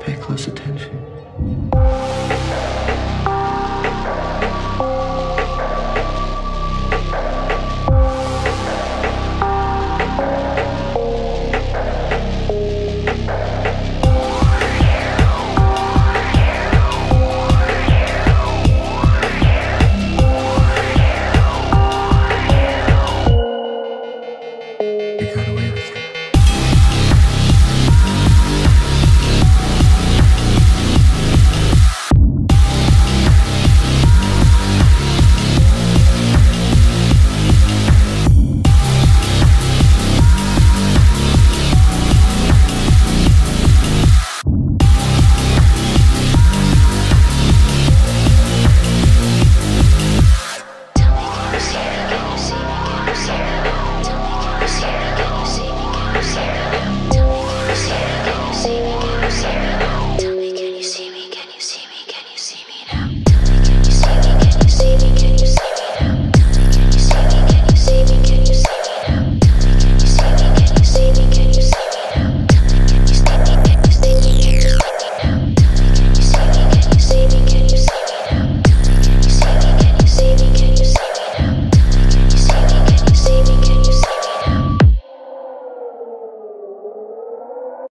Pay close attention. 血。